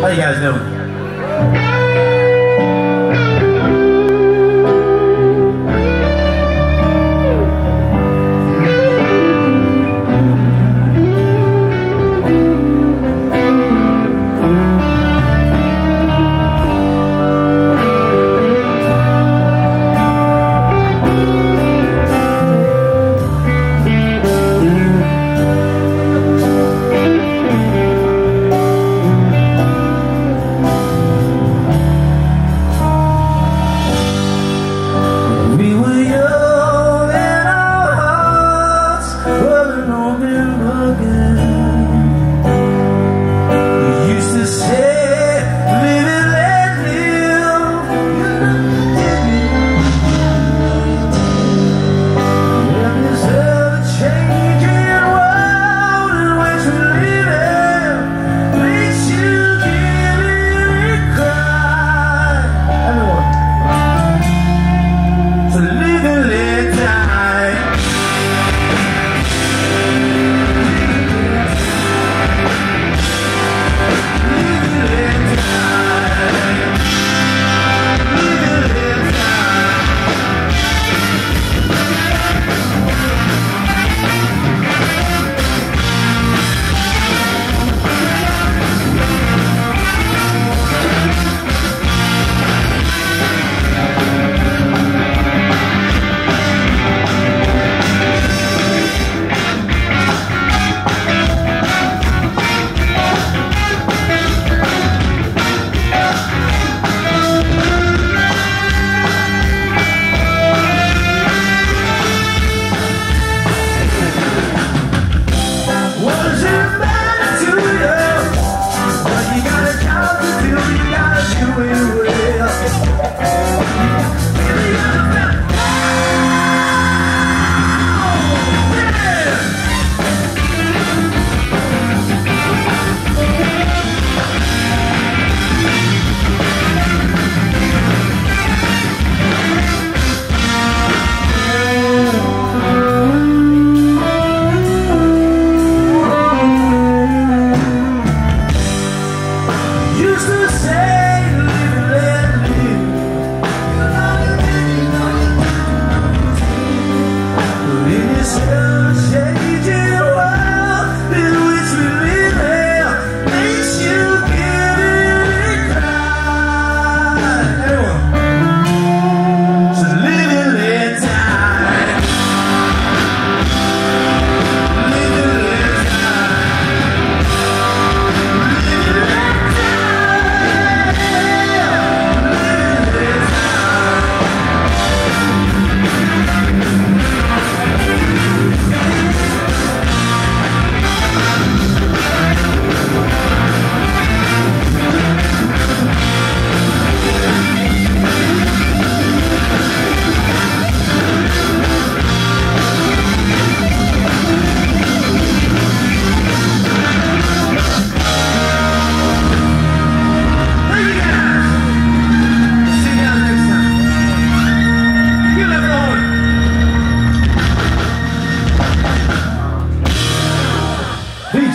How you guys doing? We were young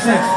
six.